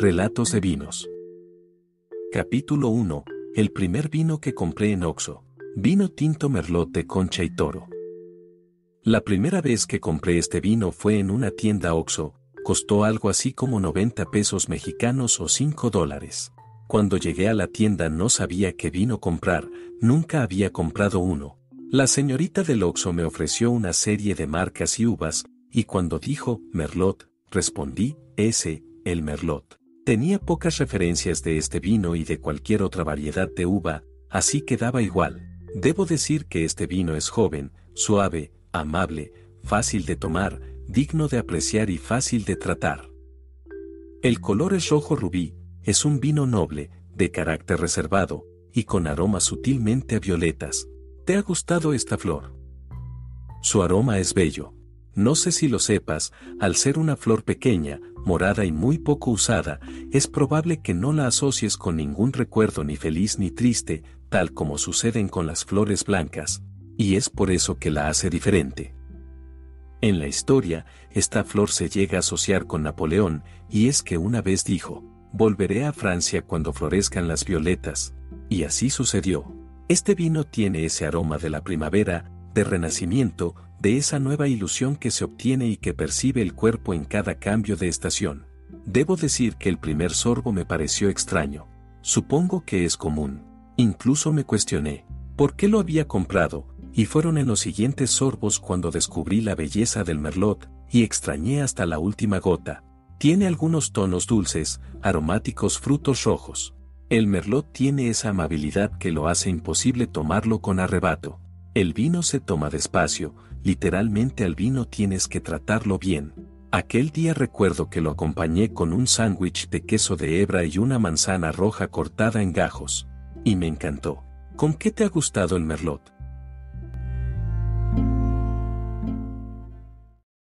Relatos de vinos. Capítulo 1. El primer vino que compré en Oxo. Vino tinto merlot de concha y toro. La primera vez que compré este vino fue en una tienda Oxo, costó algo así como 90 pesos mexicanos o 5 dólares. Cuando llegué a la tienda no sabía qué vino comprar, nunca había comprado uno. La señorita del Oxo me ofreció una serie de marcas y uvas, y cuando dijo Merlot, respondí, ese, el Merlot. Tenía pocas referencias de este vino y de cualquier otra variedad de uva, así que daba igual. Debo decir que este vino es joven, suave, amable, fácil de tomar, digno de apreciar y fácil de tratar. El color es rojo rubí, es un vino noble, de carácter reservado, y con aromas sutilmente a violetas. ¿Te ha gustado esta flor? Su aroma es bello. No sé si lo sepas, al ser una flor pequeña, morada y muy poco usada, es probable que no la asocies con ningún recuerdo ni feliz ni triste, tal como suceden con las flores blancas, y es por eso que la hace diferente. En la historia, esta flor se llega a asociar con Napoleón, y es que una vez dijo, volveré a Francia cuando florezcan las violetas, y así sucedió. Este vino tiene ese aroma de la primavera, de renacimiento, de esa nueva ilusión que se obtiene y que percibe el cuerpo en cada cambio de estación. Debo decir que el primer sorbo me pareció extraño. Supongo que es común. Incluso me cuestioné, ¿por qué lo había comprado? Y fueron en los siguientes sorbos cuando descubrí la belleza del merlot, y extrañé hasta la última gota. Tiene algunos tonos dulces, aromáticos frutos rojos. El merlot tiene esa amabilidad que lo hace imposible tomarlo con arrebato. El vino se toma despacio, literalmente al vino tienes que tratarlo bien. Aquel día recuerdo que lo acompañé con un sándwich de queso de hebra y una manzana roja cortada en gajos. Y me encantó. ¿Con qué te ha gustado el merlot?